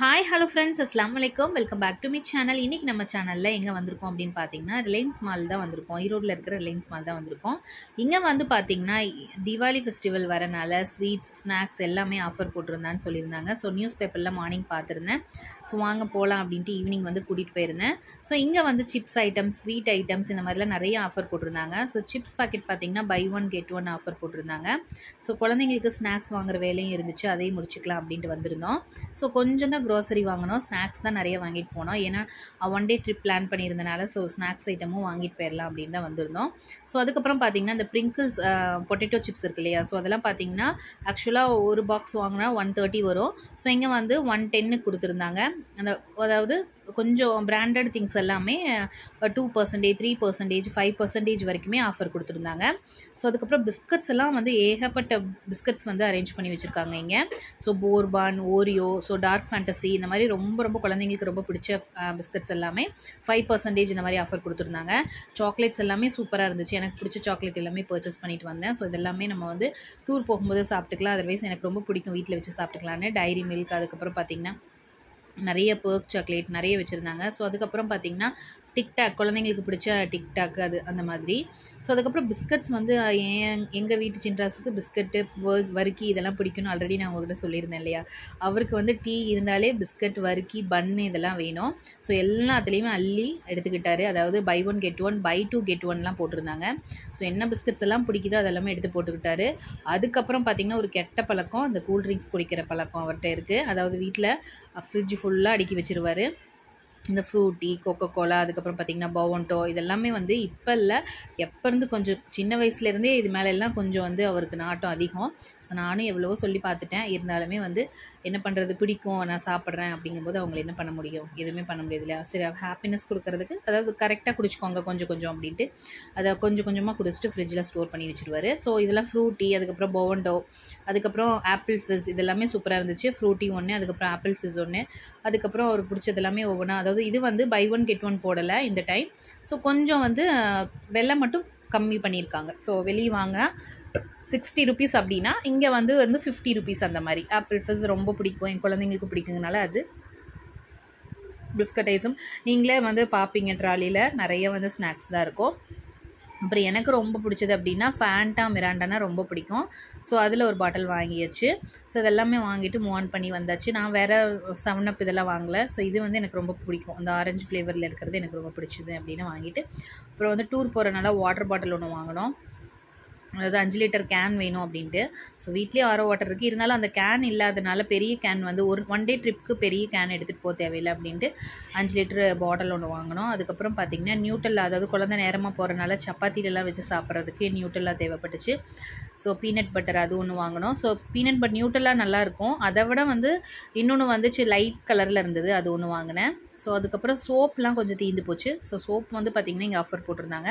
Hi hello friends அஸ்லாம் வலைக்கம் welcome back to me channel இன்றைக்கி நம்ம சேனலில் எங்கே வந்திருக்கோம் அப்படின்னு பார்த்தீங்கன்னா ரிலையன்ஸ் மால் தான் வந்திருக்கோம். ஈரோட்டில் இருக்கிற ரிலையன்ஸ் மால் தான் வந்திருக்கோம். இங்கே வந்து பார்த்தீங்கன்னா தீபாவளி ஃபெஸ்டிவல் வரனால ஸ்வீட்ஸ் ஸ்நாக்ஸ் எல்லாமே ஆஃபர் போட்டிருந்தான்னு சொல்லியிருந்தாங்க. ஸோ நியூஸ் பேப்பரில் மார்னிங் பார்த்துருந்தேன் ஸோ வாங்க போகலாம் அப்படின்ட்டு ஈவினிங் வந்து கூட்டிகிட்டு போயிருந்தேன். ஸோ இங்கே வந்து சிப்ஸ் ஐட்டம்ஸ் ஸ்வீட் ஐட்டம்ஸ் இந்த மாதிரிலாம் நிறைய ஆஃபர் போட்டிருந்தாங்க. ஸோ சிப்ஸ் பாக்கெட் பார்த்தீங்கன்னா buy one get one offer போட்டிருந்தாங்க. ஸோ குழந்தைங்களுக்கு ஸ்நாக்ஸ் வாங்குற வேலையும் இருந்துச்சு. அதையும் முடிச்சுக்கலாம் அப்படின்ட்டு வந்திருந்தோம். ஸோ கொஞ்சம் தான் க்ரோசரி வாங்கினோம். ஸ்நாக்ஸ் தான் நிறைய வாங்கிட்டு போனோம். ஏன்னா ஒன் டே ட்ரிப் பிளான் பண்ணியிருந்தனால ஸோ ஸ்நாக்ஸ் ஐட்டமும் வாங்கிட்டு போயிடலாம் அப்படின்னு தான் வந்திருந்தோம். ஸோ அதுக்கப்புறம் பார்த்தீங்கன்னா இந்த ப்ரிங்கிள்ஸ் பொட்டேட்டோ சிப்ஸ் இருக்கு இல்லையா? ஸோ அதெல்லாம் பார்த்தீங்கன்னா ஆக்சுவலாக ஒரு பாக்ஸ் வாங்கினா ஒன் தேர்ட்டி வரும். ஸோ இங்கே வந்து ஒன் டென்னு கொடுத்துருந்தாங்க. அந்த அதாவது கொஞ்சம் பிராண்டட் திங்ஸ் எல்லாமே two percentage three percentage five percentage வரைக்குமே ஆஃபர் கொடுத்துருந்தாங்க. ஸோ அதுக்கப்புறம் பிஸ்கட்ஸ் எல்லாம் வந்து ஏகப்பட்ட பிஸ்கட்ஸ் வந்து அரேஞ்ச் பண்ணி வச்சுருக்காங்க இங்கே. So Bourbon Oreo so Dark Fantasy இந்த மாதிரி ரொம்ப ரொம்ப குழந்தைங்களுக்கு ரொம்ப பிடிச்ச பிஸ்கட்ஸ் எல்லாமே ஃபைவ் பர்சன்டேஜ் இந்த மாதிரி ஆஃபர் கொடுத்துருந்தாங்க. சாக்லேட்ஸ் எல்லாமே சூப்பராக இருந்துச்சு. எனக்கு பிடிச்ச சாக்லேட் எல்லாமே பர்ச்சேஸ் பண்ணிட்டு வந்தேன். ஸோ இதெல்லாமே நம்ம வந்து டூர் போகும்போது சாப்பிட்டுக்கலாம். அதர்வைஸ் எனக்கு ரொம்ப பிடிக்கும் வீட்டில் வச்சு சாப்பிட்டுக்கலான்னு டைரி மில்க் அதுக்கப்புறம் பார்த்திங்கன்னா நிறைய பேர்க் சாக்லேட் நிறைய வச்சுருந்தாங்க. ஸோ அதுக்கப்புறம் பார்த்திங்கன்னா டிக்டாக் குழந்தைங்களுக்கு பிடிச்ச டிக்டாக் அது அந்த மாதிரி. ஸோ அதுக்கப்புறம் பிஸ்கட்ஸ் வந்து என் எங்கள் வீட்டு சின்ராஸுக்கு பிஸ்கட்டு வறுக்கி இதெல்லாம் பிடிக்கும்னு ஆல்ரெடி நான் உங்கள்கிட்ட சொல்லியிருந்தேன் இல்லையா? அவருக்கு வந்து டீ இருந்தாலே பிஸ்கட் வறுக்கி பன்னு இதெல்லாம் வேணும். ஸோ எல்லாத்துலேயுமே அள்ளி எடுத்துக்கிட்டாரு. அதாவது buy one get one buy two get ஒன்லாம் போட்டிருந்தாங்க. ஸோ என்ன பிஸ்கட்ஸ் எல்லாம் பிடிக்குதோ அதெல்லாமே எடுத்து போட்டுக்கிட்டாரு. அதுக்கப்புறம் பார்த்திங்கன்னா ஒரு கெட்ட பழக்கம் இந்த கூல்ட்ரிங்க்ஸ் குடிக்கிற பழக்கம் அவர்கிட்ட இருக்குது அதாவது வீட்டில் ஃப்ரிட்ஜ் ஃபுல்லாக அடுக்கி வச்சுருவார். இந்த ஃப்ரூட்டி கொக்கோ கோலா அதுக்கப்புறம் பார்த்திங்கன்னா பவன்டோ இதெல்லாமே வந்து இப்போ இல்லை. எப்போருந்து கொஞ்சம் சின்ன வயசுலேருந்தே இது மேலே எல்லாம் கொஞ்சம் வந்து அவருக்கு நாட்டம் அதிகம். ஸோ நானும் எவ்வளவோ சொல்லி பார்த்துட்டேன். இருந்தாலுமே வந்து என்ன பண்ணுறது பிடிக்கும். நான் சாப்பிட்றேன் அப்படிங்கும்போது அவங்கள என்ன பண்ண முடியும்? எதுவுமே பண்ண முடியாது இல்லையா? சரி ஹாப்பினஸ் கொடுக்கறதுக்கு அதாவது கரெக்டாக குடிச்சிக்கோங்க கொஞ்சம் கொஞ்சம் அப்படின்ட்டு. அதை கொஞ்சம் கொஞ்சமாக குடிச்சிட்டு ஃப்ரிட்ஜில் ஸ்டோர் பண்ணி வச்சுருவாரு. ஸோ இதெல்லாம் ஃப்ரூட்டி அதுக்கப்புறம் பவன்டோ அதுக்கப்புறம் ஆப்பிள் ஃபிஸ் இதெல்லாமே சூப்பராக இருந்துச்சு. ஃப்ரூட்டி ஒன்று அதுக்கப்புறம் ஆப்பிள் ஃபிஸ் ஒன்று அதுக்கப்புறம் அவர் பிடிச்சது எல்லாமே ஒவ்வொன்றா அதாவது இது வந்து பை ஒன் கெட் ஒன் போடலை இந்த டைம் ஸோ கொஞ்சம் வந்து வெள்ளை மட்டும் கம்மி பண்ணியிருக்காங்க. ஸோ வெளியே வாங்கினா சிக்ஸ்டி ருபீஸ் அப்படின்னா இங்கே வந்து வந்து ஃபிஃப்டி ருபீஸ் அந்த மாதிரி. ஆப்பிள் ஃபிஸ் ரொம்ப பிடிக்கும். என் குழந்தைங்களுக்கு பிடிக்குங்கனால அது பிஸ்கட் ஐஸும் நீங்களே வந்து பார்ப்பீங்க ட்ராலியில் நிறைய வந்து ஸ்நாக்ஸ் தான் இருக்கும். அப்புறம் எனக்கு ரொம்ப பிடிச்சது அப்படின்னா ஃபேண்டா மிராண்டானா ரொம்ப பிடிக்கும். ஸோ அதில் ஒரு பாட்டில் வாங்கியாச்சு. ஸோ இதெல்லாமே வாங்கிட்டு மூவ் ஆன் பண்ணி வந்தாச்சு. நான் வேறு செவன் அப் இதெல்லாம் வாங்கலை. ஸோ இது வந்து எனக்கு ரொம்ப பிடிக்கும். அந்த ஆரஞ்சு ஃப்ளேவரில் இருக்கிறது எனக்கு ரொம்ப பிடிச்சது அப்படின்னு வாங்கிட்டு. அப்புறம் வந்து டூர் போகிறனால வாட்டர் பாட்டில் ஒன்று வாங்கினோம். அதாவது அஞ்சு லிட்டர் கேன் வேணும் அப்படின்ட்டு. ஸோ வீட்லேயே ஆரோ வாட்டர் இருக்குது இருந்தாலும் அந்த கேன் இல்லாதனால பெரிய கேன் வந்து ஒரு ஒன் டே ட்ரிப்புக்கு பெரிய கேன் எடுத்துகிட்டு போக தேவையில்லை அப்படின்ட்டு அஞ்சு லிட்டர் பாட்டில் ஒன்று வாங்கினோம் அதுக்கப்புறம் பார்த்திங்கன்னா நியூட்டல்லா அதாவது குழந்த நேரமாக போகிறனால சப்பாத்திலெலாம் வச்சு சாப்பிட்றதுக்கு நியூட்டல்லா தேவைப்பட்டுச்சு. ஸோ பீனட் பட்டர் அது ஒன்று வாங்கினோம் ஸோ பீனட் பட் நியூட்டல்லா நல்லாயிருக்கும். அதை விட வந்து இன்னொன்று வந்துச்சு லைட் கலரில் இருந்தது அது ஒன்று வாங்கினேன். ஸோ அதுக்கப்புறம் சோப்லாம் கொஞ்சம் தீந்து போச்சு. ஸோ சோப் வந்து பார்த்திங்கன்னா இங்கே ஆஃபர் போட்டிருந்தாங்க.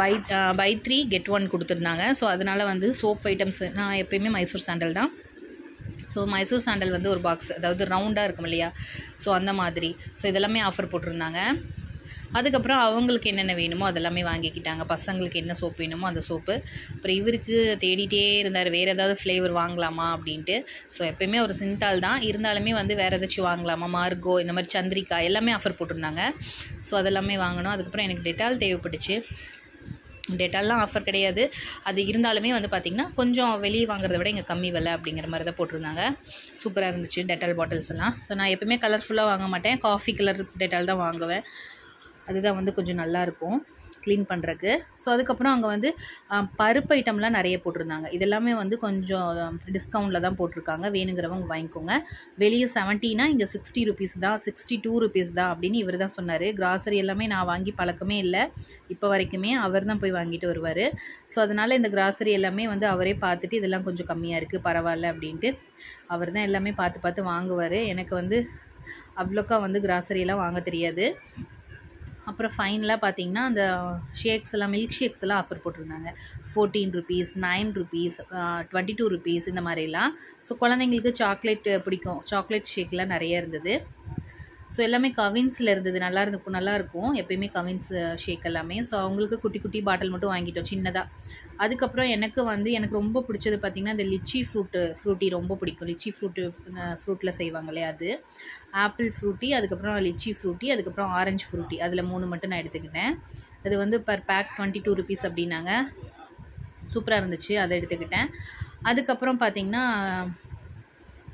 Buy buy three get one கொடுத்துருந்தாங்க. ஸோ அதனால் வந்து சோப் ஐட்டம்ஸ் நான் எப்போயுமே மைசூர் சாண்டல் தான். ஸோ மைசூர் சாண்டல் வந்து ஒரு பாக்ஸ் அதாவது ரவுண்டாக இருக்கும் இல்லையா? ஸோ அந்த மாதிரி. ஸோ இதெல்லாமே ஆஃபர் போட்டிருந்தாங்க. அதுக்கப்புறம் அவங்களுக்கு என்னென்ன வேணுமோ அதெல்லாமே வாங்கிக்கிட்டாங்க. பசங்களுக்கு என்ன சோப் வேணுமோ அந்த சோப்பு அப்புறம் இவருக்கு தேடிட்டே இருந்தார். வேறு ஏதாவது ஃப்ளேவர் வாங்கலாமா அப்படின்ட்டு. ஸோ எப்போயுமே ஒரு சிந்தால் தான். இருந்தாலுமே வந்து வேறு ஏதாச்சும் வாங்கலாமா? மார்கோ இந்த மாதிரி சந்திரிக்கா எல்லாமே ஆஃபர் போட்டிருந்தாங்க. ஸோ அதெல்லாமே வாங்கணும். அதுக்கப்புறம் எனக்கு டெட்டால் தேவைப்பட்டுச்சு. டெட்டால்லாம் ஆஃபர் கிடையாது. அது இருந்தாலுமே வந்து பார்த்திங்கன்னா கொஞ்சம் வெளியே வாங்குறத விட இங்கே கம்மி விலை அப்படிங்கிற மாதிரி தான் போட்டிருந்தாங்க. சூப்பராக இருந்துச்சு டெட்டால் பாட்டில்ஸ் எல்லாம். ஸோ நான் எப்போயுமே கலர்ஃபுல்லாக வாங்க மாட்டேன். காஃபி கலர் டெட்டால் தான் வாங்குவேன். அதுதான் வந்து கொஞ்சம் நல்லாயிருக்கும் க்ளீன் பண்ணுறக்கு ஸோ அதுக்கப்புறம் அங்கே வந்து பருப்பு ஐட்டம்லாம் நிறைய போட்டிருந்தாங்க. இதெல்லாமே வந்து கொஞ்சம் டிஸ்கவுண்ட்டில் தான் போட்டிருக்காங்க. வேணுங்கிறவங்க வாங்கிக்கோங்க. வெளியே செவன்ட்டினா இங்கே சிக்ஸ்டி ருபீஸ் தான் சிக்ஸ்டி டூ ருபீஸ் தான் அப்படின்னு இவர் தான் சொன்னார். கிராசரி எல்லாமே நான் வாங்கி பழக்கமே இல்லை. இப்போ வரைக்குமே அவர் தான் போய் வாங்கிட்டு வருவார். ஸோ அதனால் இந்த கிராசரி எல்லாமே வந்து அவரே பார்த்துட்டு இதெல்லாம் கொஞ்சம் கம்மியாக இருக்குது பரவாயில்ல அப்படின்ட்டு அவர் தான் எல்லாமே பார்த்து பார்த்து வாங்குவார். எனக்கு வந்து அவ்வளோக்கா வந்து கிராசரியெல்லாம் வாங்க தெரியாது. அப்புறம் ஃபைனலாக பார்த்தீங்கன்னா அந்த ஷேக்ஸ் எல்லாம் மில்க் ஷேக்ஸ் எல்லாம் ஆஃபர் போட்டிருந்தாங்க. Fourteen rupees nine rupees twenty two rupees இந்த மாதிரிலாம். ஸோ குழந்தைங்களுக்கு சாக்லேட் பிடிக்கும். சாக்லேட் ஷேக்லாம் நிறைய இருந்தது. ஸோ எல்லாமே கவின்ஸில் இருந்தது. நல்லா இருந்துக்கும் நல்லாயிருக்கும் எப்பயுமே கவின்ஸ் ஷேக் எல்லாமே. ஸோ அவங்களுக்கு குட்டி குட்டி பாட்டில் மட்டும் வாங்கிட்டோம். சின்னதாக அதுக்கப்புறம் எனக்கு வந்து எனக்கு ரொம்ப பிடிச்சது பார்த்திங்கன்னா இந்த லிச்சி ஃப்ரூட்டு ஃப்ரூட்டி ரொம்ப பிடிக்கும். லிச்சி ஃப்ரூட்டு ஃப்ரூட்டில் செய்வாங்களே அது. ஆப்பிள் ஃப்ரூட்டி அதுக்கப்புறம் லிச்சி ஃப்ரூட்டி அதுக்கப்புறம் ஆரஞ்சு ஃப்ரூட்டி. அதில் மூணு மட்டும் நான் எடுத்துக்கிட்டேன். அது வந்து per pack twenty two rupees அப்படின்னாங்க. சூப்பராக இருந்துச்சு அதை எடுத்துக்கிட்டேன். அதுக்கப்புறம் பார்த்திங்கன்னா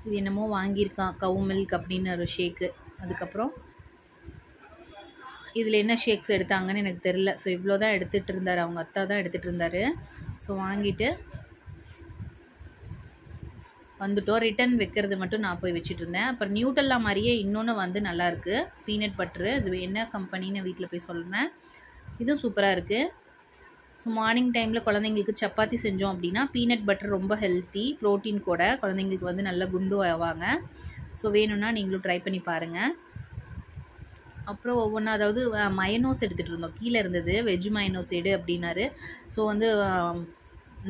இது என்னமோ வாங்கியிருக்கான் கவு மில்க் அப்படின்னு ஒரு ஷேக்கு அதுக்கப்புறம் இதில் என்ன ஷேக்ஸ் எடுத்தாங்கன்னு எனக்கு தெரில ஸோ இவ்வளோ தான் எடுத்துகிட்டு இருந்தார். அவங்க அத்தா தான் எடுத்துகிட்டு இருந்தார். ஸோ வாங்கிட்டு வந்துட்டோம். ரிட்டன் வைக்கிறது மட்டும் நான் போய் வச்சுட்டு இருந்தேன். அப்புறம் நியூட்டல்லா மாதிரியே இன்னொன்று வந்து நல்லாயிருக்கு பீனட் பட்ரு இது என்ன கம்பெனின்னு வீட்டில் போய் சொல்கிறேன் இதுவும் சூப்பராக இருக்குது ஸோ மார்னிங் டைமில் குழந்தைங்களுக்கு சப்பாத்தி செஞ்சோம் அப்படின்னா பீனட் பட்டர் ரொம்ப ஹெல்த்தி ப்ரோட்டீன் கூட குழந்தைங்களுக்கு வந்து நல்லா குண்டு ஆவாங்க. ஸோ வேணும்னா நீங்களும் ட்ரை பண்ணி பாருங்கள் அப்புறம் ஒவ்வொன்றா அதாவது மயனோஸ் எடுத்துகிட்டு இருந்தோம். கீழே இருந்தது வெஜ் மயனோஸ் எடு அப்படின்னாரு. ஸோ வந்து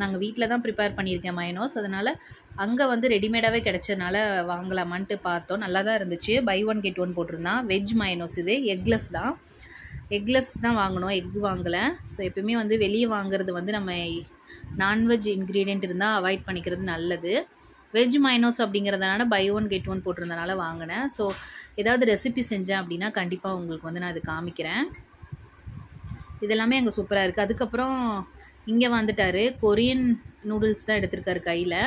நாங்கள் வீட்டில் தான் ப்ரிப்பேர் பண்ணியிருக்கேன் மயனோஸ் அதனால் அங்கே வந்து ரெடிமேடாகவே கிடச்சதுனால வாங்கலாமான்ட்டு பார்த்தோம். நல்லா தான் இருந்துச்சு. பை ஒன் கெட் ஒன் போட்டிருந்தான். வெஜ் மயனோஸ் இது. எக்லெஸ் தான். எக்லெஸ் தான் வாங்கினோம் எக் வாங்கலை. ஸோ எப்பயுமே வந்து வெளியே வாங்குறது வந்து நம்ம நான்வெஜ் இன்க்ரீடியண்ட் இருந்தால் அவாய்ட் பண்ணிக்கிறது நல்லது. வெஜ் மைனோஸ் அப்படிங்கிறதுனால பை ஒன் கெட் ஒன் போட்டிருந்தனால வாங்கினேன். ஸோ ஏதாவது ரெசிபி செஞ்சேன் அப்படின்னா கண்டிப்பாக உங்களுக்கு வந்து நான் அது காமிக்கிறேன். இதெல்லாமே அங்கே சூப்பராக இருக்குது அதுக்கப்புறம் இங்கே வந்துட்டார். கொரியன் நூடுல்ஸ் தான் எடுத்திருக்காரு கையில்.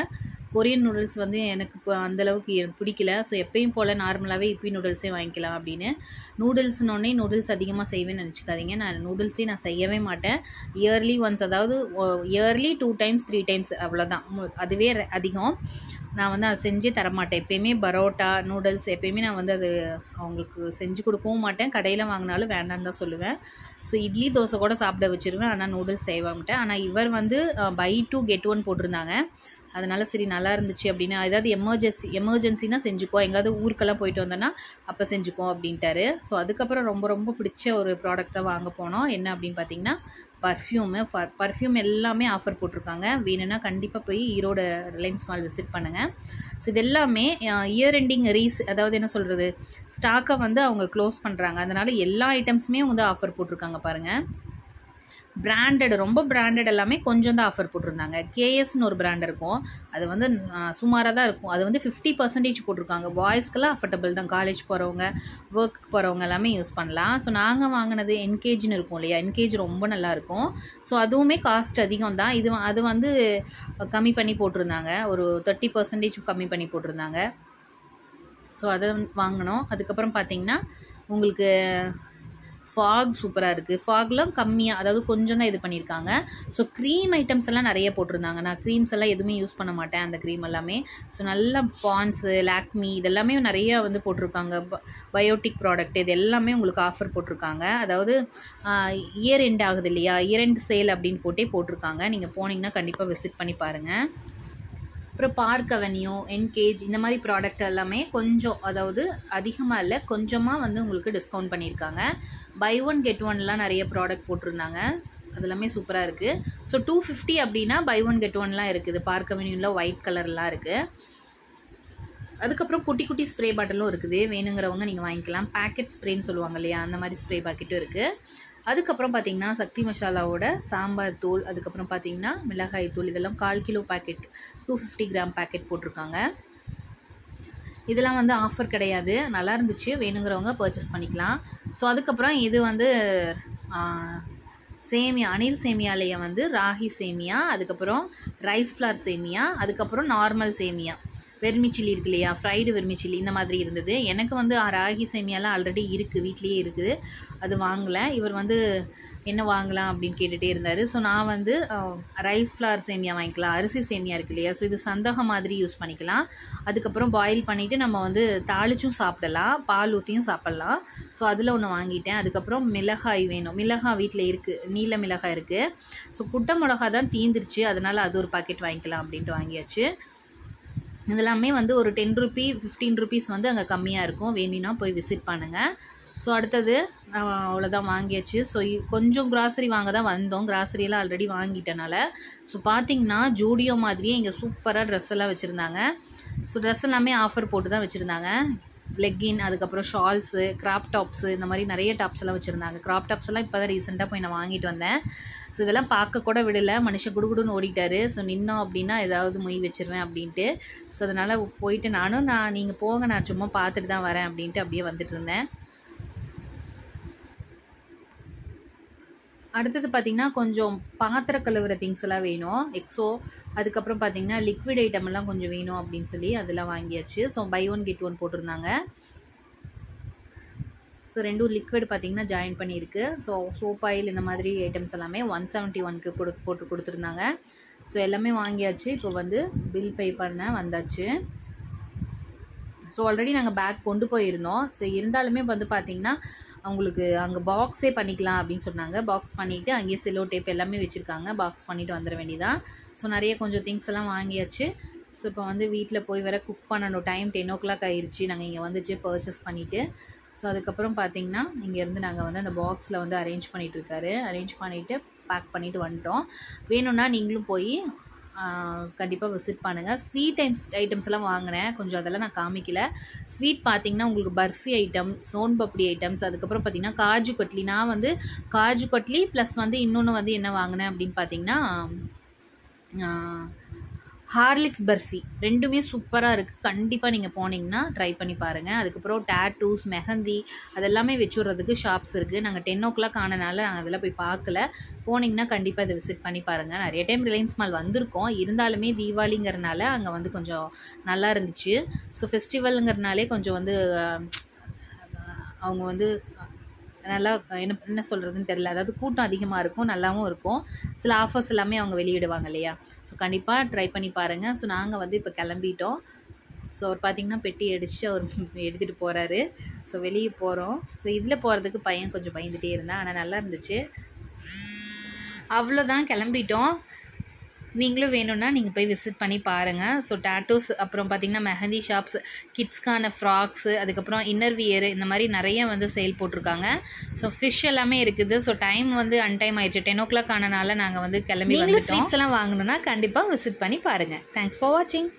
கொரியன் நூடுல்ஸ் வந்து எனக்கு இப்போ அந்தளவுக்கு எனக்கு பிடிக்கல. ஸோ எப்பயும் போல் நார்மலாகவே இப்பி நூடுல்ஸே வாங்கிக்கலாம் அப்படின்னு. நூடுல்ஸ்னோடனே நூடுல்ஸ் அதிகமாக செய்வேன்னு நினச்சிக்காதீங்க. நான் நூடுல்ஸே நான் செய்யவே மாட்டேன். இயர்லி ஒன்ஸ் அதாவது yearly two times three times அவ்வளோதான் அதுவே அதிகம். நான் வந்து அதை செஞ்சே தரமாட்டேன். எப்பயுமே பரோட்டா நூடுல்ஸ் எப்பயுமே நான் வந்து அது அவங்களுக்கு செஞ்சு கொடுக்கவும் மாட்டேன். கடையில் வாங்கினாலும் வேண்டான்னு தான் சொல்லுவேன். ஸோ இட்லி தோசை கூட சாப்பிட வச்சுருவேன். ஆனால் நூடுல்ஸ் செய்ய மாட்டேன். ஆனால் இவர் வந்து பை டூ கெட் ஒன் போட்டிருந்தாங்க. அதனால் சரி நல்லா இருந்துச்சு அப்படின்னா ஏதாவது எமர்ஜென்சி எமர்ஜென்சினா செஞ்சுக்கோ. எங்கேயாவது ஊருக்கெல்லாம் போயிட்டு வந்தோன்னா அப்போ செஞ்சுக்கோ அப்படின்ட்டாரு. ஸோ அதுக்கப்புறம் ரொம்ப ரொம்ப பிடிச்ச ஒரு ப்ராடக்ட் தான் வாங்க போனோம். என்ன அப்படின்னு பார்த்தீங்கன்னா பர்ஃப்யூமு பர்ஃப்யூம் எல்லாமே ஆஃபர் போட்டிருக்காங்க. வேணும்னா கண்டிப்பாக போய் ஈரோடு ரிலையன்ஸ் மால் விசிட் பண்ணுங்கள் ஸோ இது எல்லாமே இயர் எண்டிங் ரீஸ் அதாவது என்ன சொல்கிறது ஸ்டாக்கை வந்து அவங்க க்ளோஸ் பண்ணுறாங்க அதனால் எல்லா ஐட்டம்ஸுமே வந்து ஆஃபர் போட்டிருக்காங்க பாருங்கள் பிராண்டட் ரொம்ப பிராண்டட் எல்லாமே கொஞ்சம் தான் ஆஃபர் போட்டிருந்தாங்க. கேஎஸ்னு ஒரு பிராண்ட் இருக்கும். அது வந்து சுமாராக தான் இருக்கும். அது வந்து ஃபிஃப்டி பர்சன்டேஜ் போட்டிருக்காங்க. பாய்ஸ்க்கெல்லாம் அஃபர்டபுள் தான். காலேஜ் போகிறவங்க ஒர்க் போகிறவங்க எல்லாமே யூஸ் பண்ணலாம். ஸோ நாங்கள் வாங்கினது என்கேஜ்னு இருக்கும் இல்லையா? என்கேஜ் ரொம்ப நல்லாயிருக்கும் ஸோ அதுவுமே காஸ்ட் அதிகம் தான். இது அது வந்து கம்மி பண்ணி போட்டிருந்தாங்க. ஒரு தேர்ட்டி பர்சன்டேஜ் கம்மி பண்ணி போட்டிருந்தாங்க. ஸோ அதை வாங்கினோம். அதுக்கப்புறம் பார்த்தீங்கன்னா உங்களுக்கு ஃபாக் சூப்பராக இருக்குது ஃபாக்லாம் கம்மியாக அதாவது கொஞ்சம் தான் இது பண்ணியிருக்காங்க ஸோ க்ரீம் ஐட்டம்ஸ் எல்லாம் நிறைய போட்டிருந்தாங்க. நான் க்ரீம்ஸ் எல்லாம் எதுவுமே யூஸ் பண்ண மாட்டேன் அந்த க்ரீம் எல்லாமே. ஸோ நல்ல பான்ஸு லாக்மி இதெல்லாமே நிறைய வந்து போட்டிருக்காங்க. பயோட்டிக் ப்ராடக்ட் இது எல்லாமே உங்களுக்கு ஆஃபர் போட்டிருக்காங்க. அதாவது இயர் எண்ட் ஆகுது இல்லையா? இயர் எண்ட் சேல் அப்படின்னு போட்டே போட்டிருக்காங்க. நீங்கள் போனீங்கன்னா கண்டிப்பாக விசிட் பண்ணி பாருங்கள் அப்புறம் பார்க் அவென்யூ என்கேஜ் இந்த மாதிரி ப்ராடக்ட் எல்லாமே கொஞ்சம் அதாவது அதிகமாக இல்லை கொஞ்சமாக வந்து உங்களுக்கு டிஸ்கவுண்ட் பண்ணியிருக்காங்க. பை ஒன் கெட் ஒன்லாம் நிறைய ப்ராடக்ட் போட்டிருந்தாங்க. அதெல்லாமே சூப்பராக இருக்குது ஸோ டூ ஃபிஃப்டி அப்படின்னா பை ஒன் கெட் ஒன்லாம் இருக்குது. பார்க் அவென்யூவில் ஒயிட் கலர்லாம் இருக்குது அதுக்கப்புறம் குட்டி குட்டி ஸ்ப்ரே பாட்டிலும் இருக்குது. வேணுங்கிறவங்க நீங்கள் வாங்கிக்கலாம். பேக்கெட் ஸ்ப்ரேன்னு சொல்லுவாங்க இல்லையா? அந்த மாதிரி ஸ்ப்ரே பாக்கெட்டும் இருக்குது அதுக்கப்புறம் பார்த்தீங்கன்னா சக்தி மசாலாவோட சாம்பார் தூள் அதுக்கப்புறம் பார்த்திங்கன்னா மிளகாய் தூள் இதெல்லாம் கால் kilo packet two fifty gram packet போட்டிருக்காங்க. இதெல்லாம் வந்து ஆஃபர் கிடையாது. நல்லா இருந்துச்சு. வேணுங்கிறவங்க பர்ச்சேஸ் பண்ணிக்கலாம். ஸோ அதுக்கப்புறம் இது வந்து சேமியா அனில் சேமியாலேயே வந்து ராகி சேமியா அதுக்கப்புறம் ரைஸ் ஃப்ளார் சேமியா அதுக்கப்புறம் நார்மல் சேமியா. வெர்மிச்சில்லி இருக்கு இல்லையா? ஃப்ரைடு வெர்மிச்சில்லி இந்த மாதிரி இருந்தது. எனக்கு வந்து ராகி சேமியாலாம் ஆல்ரெடி இருக்குது வீட்லேயே இருக்குது. அது வாங்கலை. இவர் வந்து என்ன வாங்கலாம்? அப்படின்னு கேட்டுகிட்டே இருந்தார். ஸோ நான் வந்து ரைஸ் ஃப்ளார் சேமியா வாங்கிக்கலாம். அரிசி சேமியா இருக்கு இல்லையா? ஸோ இது சந்தகம் மாதிரி யூஸ் பண்ணிக்கலாம். அதுக்கப்புறம் பாயில் பண்ணிவிட்டு நம்ம வந்து தாளிச்சும் சாப்பிடலாம். பால் ஊற்றியும் சாப்பிட்லாம். ஸோ அதில் ஒன்று வாங்கிட்டேன். அதுக்கப்புறம் மிளகாய் வேணும். மிளகாய் வீட்டில் இருக்குது நீல மிளகாய் இருக்குது ஸோ குட்டை மிளகா தான் தீந்துருச்சு. அதனால் அது ஒரு பாக்கெட் வாங்கிக்கலாம் அப்படின்ட்டு வாங்கியாச்சு. இதெல்லாமே வந்து ஒரு டென் ருபி ஃபிஃப்டீன் ருபீஸ் வந்து அங்கே கம்மியாக இருக்கும். வேணும்னா போய் விசிட் பண்ணுங்கள் ஸோ அடுத்தது அவ்வளோதான் வாங்கியாச்சு. ஸோ கொஞ்சம் கிராசரி வாங்க தான் வந்தோம் கிராசரியெல்லாம் ஆல்ரெடி வாங்கிட்டனால. ஸோ பார்த்தீங்கன்னா ஜூடியோ மாதிரியே இங்கே சூப்பராக ட்ரெஸ் எல்லாம் வச்சுருந்தாங்க. ஸோ ட்ரெஸ் எல்லாமே ஆஃபர் போட்டு தான் வச்சுருந்தாங்க. லெக்கின் அதுக்கப்புறம் ஷால்ஸு கிராப் டாப்ஸு இந்த மாதிரி நிறைய டாப்ஸ் எல்லாம் வச்சுருந்தாங்க. கிராப் டாப்ஸ் எல்லாம் இப்போ தான் ரீசெண்டாக போய் நான் வாங்கிட்டு வந்தேன். ஸோ இதெல்லாம் பார்க்க கூட விடலை. மனுஷன் குடுகுடுன்னு ஓடிட்டாரு. ஸோ நின்னோம் அப்படின்னா ஏதாவது மொய் வச்சிருவேன் அப்படின்ட்டு. ஸோ அதனால் போயிட்டு நானும் நான் நீங்கள் போங்க நான் சும்மா பார்த்துட்டு தான் வரேன் அப்படின்ட்டு அப்படியே வந்துட்டு இருந்தேன். அடுத்தது பார்த்திங்கன்னா கொஞ்சம் பாத்திர கழுவுற திங்ஸ் எல்லாம் வேணும். எக்ஸோ அதுக்கப்புறம் பார்த்திங்கன்னா லிக்விட் ஐட்டம் எல்லாம் கொஞ்சம் வேணும் அப்படின்னு சொல்லி அதெல்லாம் வாங்கியாச்சு. So buy one get one போட்டிருந்தாங்க. ஸோ ரெண்டும் லிக்விட் பார்த்திங்கன்னா ஜாயின் பண்ணியிருக்கு. ஸோ சோப் ஆயில் இந்த மாதிரி ஐட்டம்ஸ் எல்லாமே ஒன் செவன்ட்டி ஒனுக்கு கொடு போட்டு கொடுத்துருந்தாங்க. ஸோ எல்லாமே வாங்கியாச்சு. இப்போ வந்து பில் பே பண்ண வந்தாச்சு. ஸோ ஆல்ரெடி நாங்கள் பேக் கொண்டு போயிருந்தோம். ஸோ இருந்தாலுமே வந்து பார்த்திங்கன்னா அவங்களுக்கு அங்கே பாக்ஸே பண்ணிக்கலாம் அப்படின்னு சொன்னாங்க. பாக்ஸ் பண்ணிவிட்டு அங்கேயே செல்லோ டேப் எல்லாமே வச்சுருக்காங்க. பாக்ஸ் பண்ணிவிட்டு வந்துட வேண்டியதான் ஸோ நிறைய கொஞ்சம் திங்ஸ் எல்லாம் வாங்கியாச்சு. ஸோ இப்போ வந்து வீட்டில் போய் வேறு குக் பண்ணணும். டைம் டென் ஓ கிளாக் ஆயிடுச்சு நாங்கள் இங்கே வந்துச்சு பர்ச்சேஸ் பண்ணிவிட்டு ஸோ அதுக்கப்புறம் பார்த்தீங்கன்னா இங்கேருந்து நாங்கள் வந்து அந்த பாக்ஸில் வந்து அரேஞ்ச் பண்ணிகிட்ருக்காரு அரேஞ்ச் பண்ணிவிட்டு பேக் பண்ணிவிட்டு வந்துட்டோம். வேணும்னா நீங்களும் போய் கண்டிப்பாக விசிட் பண்ணுங்கள் ஸ்வீட் ஐம்ஸ் ஐட்டம்ஸ் எல்லாம் வாங்கினேன். கொஞ்சம் அதெல்லாம் நான் காமிக்கல. ஸ்வீட் பார்த்தீங்கன்னா உங்களுக்கு பர்ஃபி ஐட்டம் சோன் பப்படி ஐட்டம்ஸ் அதுக்கப்புறம் பார்த்தீங்கன்னா காஜு கட்லி. நான் வந்து காஜு கட்லி ப்ளஸ் வந்து இன்னொன்று வந்து என்ன வாங்கினேன் அப்படின்னு பார்த்தீங்கன்னா ஹார்லிக்ஸ் பர்ஃபி. ரெண்டுமே சூப்பராக இருக்குது கண்டிப்பாக நீங்கள் போனீங்கன்னா ட்ரை பண்ணி பாருங்கள் அதுக்கப்புறம் டேட்டூஸ் மெஹந்தி அதெல்லாமே வச்சுடுறதுக்கு ஷாப்ஸ் இருக்குது நாங்கள் டென் ஓ கிளாக் ஆனனால நாங்கள் அதெல்லாம் போய் பார்க்கல. போனீங்கன்னா கண்டிப்பாக இதை விசிட் பண்ணி பாருங்கள் நிறைய டைம் ரிலையன்ஸ் மால் வந்திருக்கோம். இருந்தாலுமே தீபாவளிங்கிறனால அங்கே வந்து கொஞ்சம் நல்லா இருந்துச்சு. ஸோ ஃபெஸ்டிவலுங்கிறனாலே கொஞ்சம் வந்து அவங்க வந்து நல்லா என்ன என்ன சொல்கிறதுன்னு தெரில அதாவது கூட்டம் அதிகமாக இருக்கும் நல்லாவும் இருக்கும். சில ஆஃபர்ஸ் எல்லாமே அவங்க வெளியிடுவாங்க இல்லையா? ஸோ கண்டிப்பாக ட்ரை பண்ணி பாருங்கள் ஸோ நாங்கள் வந்து இப்போ கிளம்பிட்டோம். ஸோ அவர் பார்த்திங்கன்னா பெட்டி அடித்து அவர் எடுத்துகிட்டு போகிறாரு ஸோ வெளியே போகிறோம் ஸோ இதில் போகிறதுக்கு பையன் கொஞ்சம் பயந்துகிட்டே இருந்தான். ஆனால் நல்லா இருந்துச்சு. அவ்வளோதான் கிளம்பிட்டோம். நீங்களும் வேணும்னா நீங்கள் போய் விசிட் பண்ணி பாருங்கள் ஸோ டேட்டூஸ் அப்புறம் பார்த்திங்கன்னா மெஹந்தி ஷாப்ஸ் கிட்ஸ்க்கான ஃப்ராக்ஸு அதுக்கப்புறம் இன்னர் வியர் இந்த மாதிரி நிறைய வந்து சேல் போட்டிருக்காங்க. ஸோ ஃபிஷ் எல்லாமே இருக்குது. ஸோ டைம் வந்து அன்டைம் ஆயிடுச்சு. டென் ஓ கிளாக் ஆனனால நாங்கள் வந்து கிளம்பி ஸ்வீட்ஸ் எல்லாம் வாங்கணும்னா கண்டிப்பாக விசிட் பண்ணி பாருங்கள் தேங்க்ஸ் ஃபார் வாட்சிங்